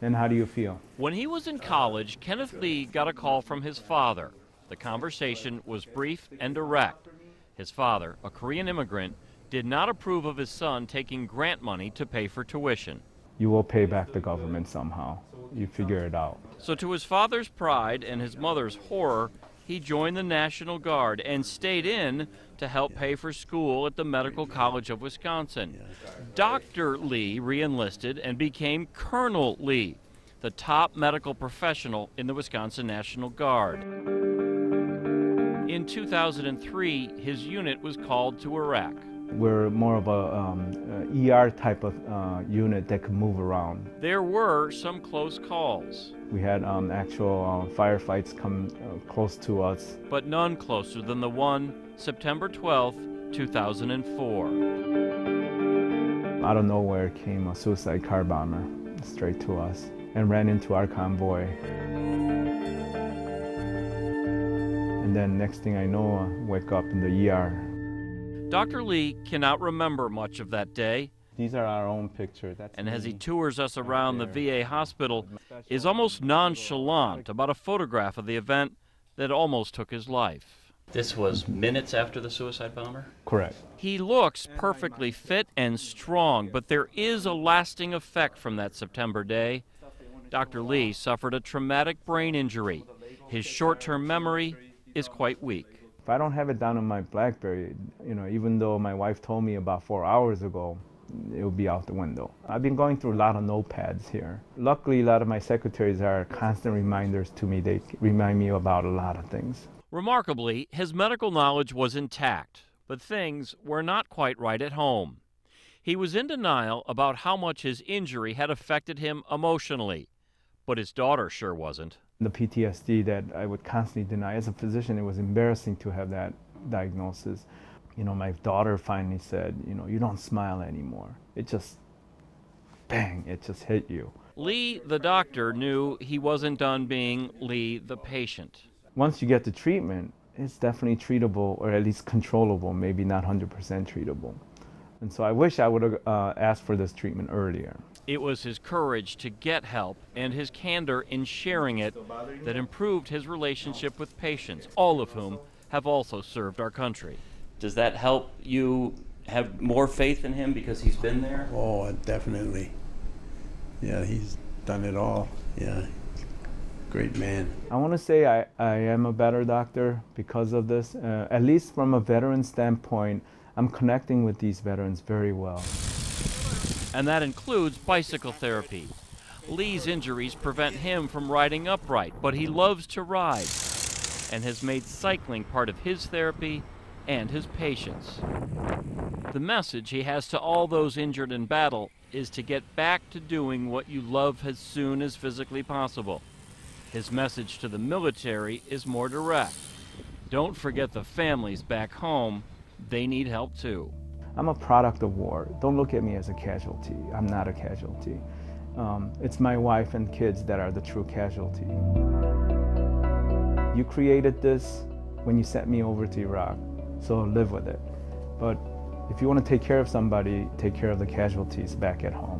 And how do you feel? When he was in college, Kenneth Lee got a call from his father. The conversation was brief and direct. His father, a Korean immigrant, did not approve of his son taking grant money to pay for tuition. You will pay back the government somehow. You figure it out. So, to his father's pride and his mother's horror, he joined the National Guard and stayed in to help pay for school at the Medical College of Wisconsin. Dr. Lee reenlisted and became Colonel Lee, the top medical professional in the Wisconsin National Guard. In 2003, his unit was called to Iraq. We're more of a um, ER type of uh, unit that can move around. There were some close calls. We had um, actual uh, firefights come uh, close to us. But none closer than the one September 12, 2004. Out of nowhere came a suicide car bomber straight to us and ran into our convoy. And then next thing I know, I wake up in the ER. Dr. Lee cannot remember much of that day. These are our own pictures. That's and as he tours us around the VA hospital, is almost nonchalant about a photograph of the event that almost took his life. This was minutes after the suicide bomber? Correct. He looks perfectly fit and strong, but there is a lasting effect from that September day. Dr. Lee suffered a traumatic brain injury. His short term memory is quite weak. If I don't have it down on my Blackberry, you know, even though my wife told me about four hours ago, it will be out the window. I've been going through a lot of notepads here. Luckily, a lot of my secretaries are constant reminders to me. They remind me about a lot of things. Remarkably, his medical knowledge was intact, but things were not quite right at home. He was in denial about how much his injury had affected him emotionally, but his daughter sure wasn't. The PTSD that I would constantly deny. As a physician, it was embarrassing to have that diagnosis. You know, my daughter finally said, you know, you don't smile anymore. It just, bang, it just hit you. Lee, the doctor, knew he wasn't done being Lee, the patient. Once you get the treatment, it's definitely treatable or at least controllable, maybe not 100% treatable. And so I wish I would have uh, asked for this treatment earlier. It was his courage to get help and his candor in sharing it that improved his relationship with patients, all of whom have also served our country. Does that help you have more faith in him because he's been there? Oh, definitely. Yeah, he's done it all. Yeah, great man. I want to say I, I am a better doctor because of this. Uh, at least from a veteran standpoint, I'm connecting with these veterans very well. And that includes bicycle therapy. Lee's injuries prevent him from riding upright, but he loves to ride and has made cycling part of his therapy and his patients. The message he has to all those injured in battle is to get back to doing what you love as soon as physically possible. His message to the military is more direct. Don't forget the families back home, they need help too. I'm a product of war. Don't look at me as a casualty. I'm not a casualty. Um, it's my wife and kids that are the true casualty. You created this when you sent me over to Iraq, so live with it. But if you want to take care of somebody, take care of the casualties back at home.